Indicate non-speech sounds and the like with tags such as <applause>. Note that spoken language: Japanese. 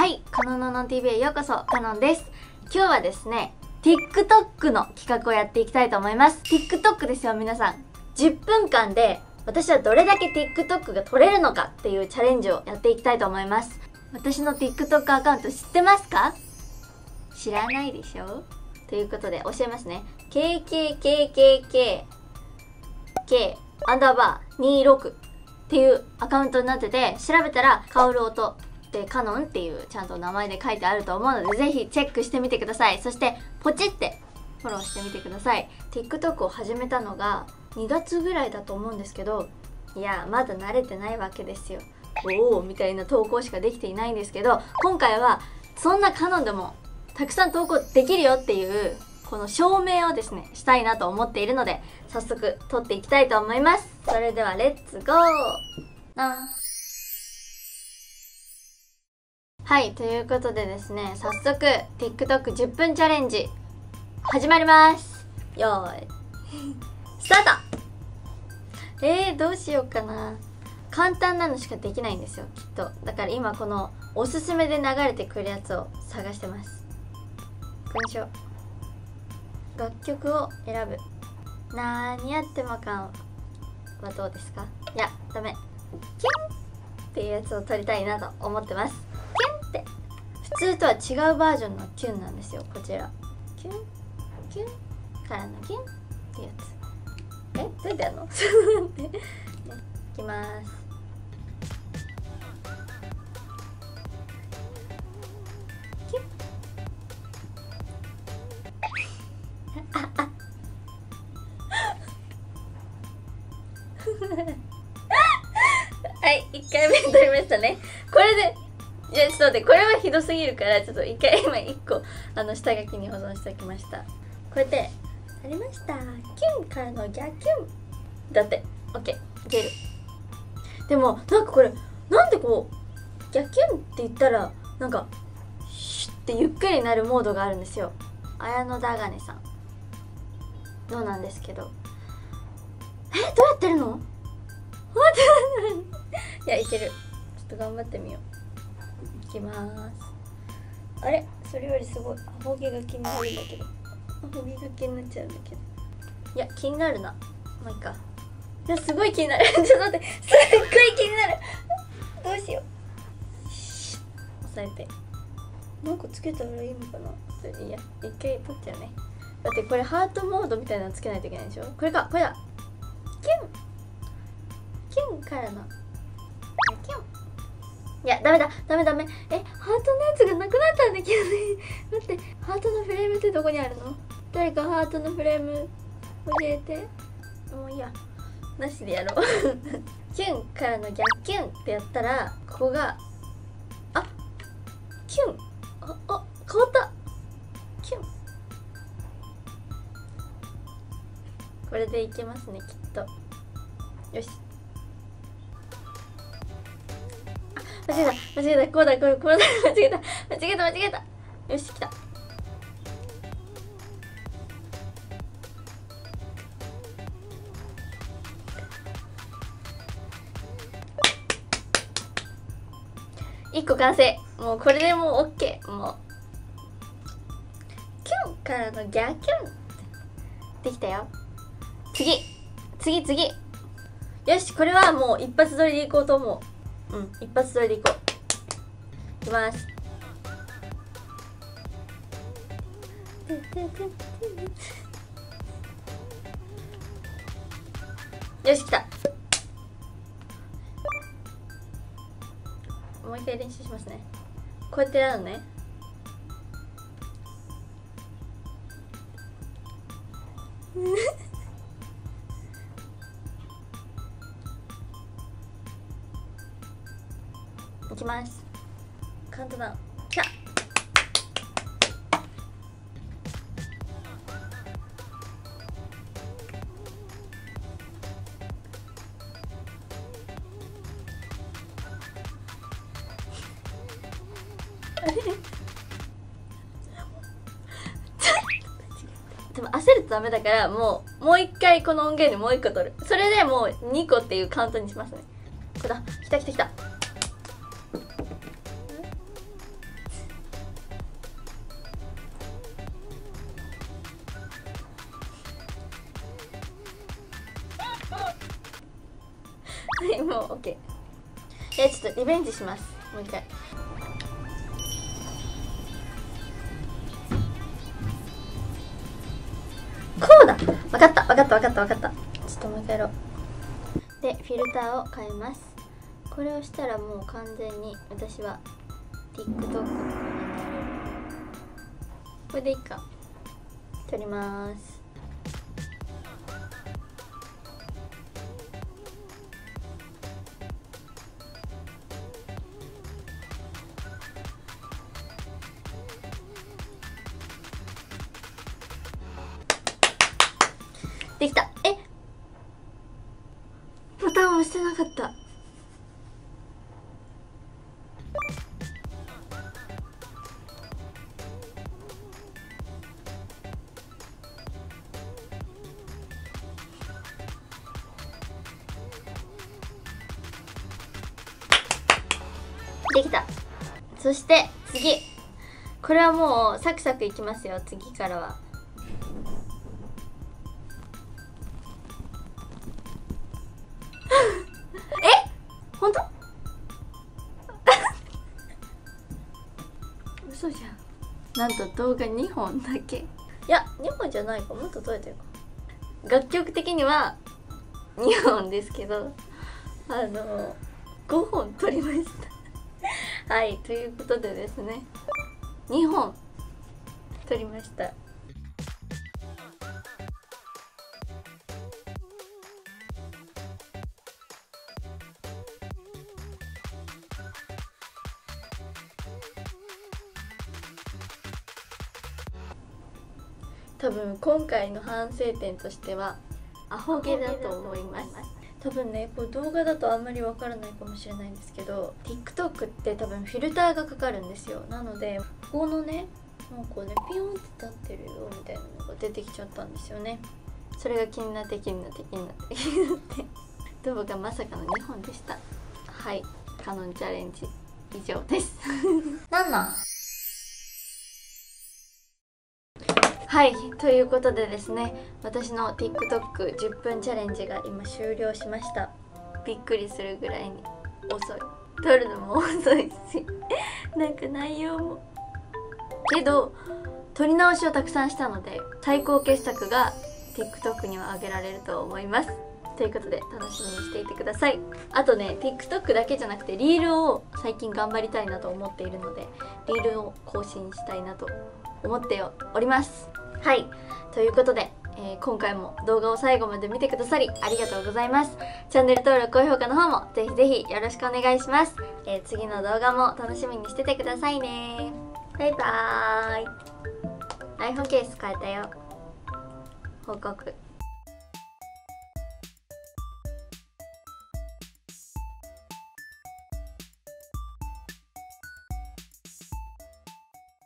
はいカノノの TV へようこそカノンです。今日はですね TikTok の企画をやっていきたいと思います。TikTok ですよ皆さん。10分間で私はどれだけ TikTok が撮れるのかっていうチャレンジをやっていきたいと思います。私の TikTok アカウント知ってますか？知らないでしょ？ということで教えますね。KKKKK K アンダーバー26っていうアカウントになってて調べたらカオル音でカノンっていうちゃんと名前で書いてあると思うのでぜひチェックしてみてください。そしてポチってフォローしてみてください。TikTok を始めたのが2月ぐらいだと思うんですけどいやまだ慣れてないわけですよ。おおみたいな投稿しかできていないんですけど今回はそんなカノンでもたくさん投稿できるよっていうこの証明をですねしたいなと思っているので早速撮っていきたいと思います。それではレッツゴー!はいということでですね早速 TikTok10 分チャレンジ始まります。よーい。<laughs> スタート。えー、どうしようかな。簡単なのしかできないんですよきっと。だから今このおすすめで流れてくるやつを探してます。これにしよう。楽曲を選ぶ。なーにやってもかん。はどうですか？いやダメ。キュンっていうやつを撮りたいなと思ってます普通とは違うバージョンのキュンなんですよこちら。キュン？キュン？からのキュンってやつ。え？どうやってやるの？ちょっと待って。いきます。<laughs> はい1回目取りましたね。これでいやちょっと待ってこれはひどすぎるからちょっと一回今1個あの下書きに保存しておきました。こうやって「ありました。キュンからの逆キュン」だって OK いける。でもなんかこれなんでこう逆キュンって言ったらなんかシュッてゆっくりなるモードがあるんですよ。綾野だがねさん。のなんですけど。えどうやってるの？待っていやいける。ちょっと頑張ってみよう。きますあれそれよりすごいアホ毛が気になるんだけどアホ毛が気にな。っちゃうんだけどいや気になるなまあいいかいやすごい気になる。<laughs> ちょっと待って。すっごい気になる。<laughs> どうしよう。押さえて。なんかつけたらいいのかな。いや一回取っちゃうね。だってこれハートモードみたいなのつけないといけないでしょ？これかこれだ。キュン。キュンからの。キュンいやダメだダメダメ。えハートのやつがなくなったんだけどね。<laughs> 待ってハートのフレームってどこにあるの？誰かハートのフレーム教えて。もういいや。なしでやろう。<laughs> キュンからの逆キュンってやったらここがあキュン。ああ変わった。キュン。これでいけますねきっと。よし。間違えた。間違えた。こうだこうこうだ。<laughs> 間違えた。間違えた間違えた。よし来た。一個完成。もうこれでもう OK もう。キュンからの逆キュン。できたよ。次。次次。よしこれはもう一発撮りでいこうと思う。うん。一発撮りでいこう。いきます。よし来た。もう一回練習しますね。こうやってやるのね。い <laughs> きます。カウントダウン。きた <laughs> でも焦るとダメだからもうもう一回この音源でもう一個取る。それでもう2個っていうカウントにしますね。これだ。来た来た来た。はいもう OK えちょっとリベンジします。もう一回。こうだ。分かった。分かった。分かった。分かった。ちょっともう一回やろう。でフィルターを変えます。これをしたらもう完全に私は TikTok になれる。これでいいか。撮ります。できた。え？ボタン押してなかった。できた。そして次。これはもうサクサクいきますよ次からは。嘘じゃん。なんと動画2本だけ。いや2本じゃないか。もっと撮れてるか。楽曲的には2本ですけどあの5本撮りました。はいということでですね。2本撮りました。多分今回の反省点としてはアホ毛だと思います。多分ねこう動画だとあんまりわからないかもしれないんですけど TikTok って多分フィルターがかかるんですよ。なのでここのねもうこうねピヨンって立ってるよみたいなのが出てきちゃったんですよね。それが気になって気になって気になって気になって。動画まさかの2本でした。はい。カノンチャレンジ。以上です。<laughs> なんなん？はいということでですね私の TikTok10 分チャレンジが今終了しました。びっくりするぐらいに遅い。撮るのも遅いし。<laughs> なんか内容も。けど撮り直しをたくさんしたので最高傑作が TikTok には上げられると思います。ということで楽しみにしていてください。あとね TikTok だけじゃなくてリールを最近頑張りたいなと思っているのでリールを更新したいなと思っております。はい。ということで、えー今回も動画を最後まで見てくださりありがとうございます。チャンネル登録高評価の方もぜひぜひよろしくお願いします、えー次の動画も楽しみにしててくださいね。バイバーイ。iPhone ケース変えたよ。報告。